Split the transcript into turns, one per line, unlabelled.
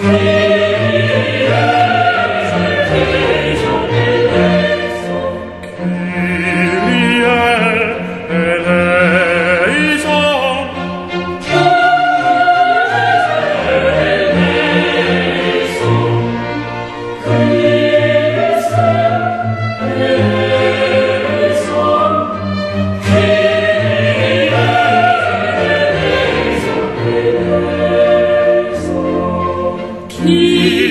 Amen. 你。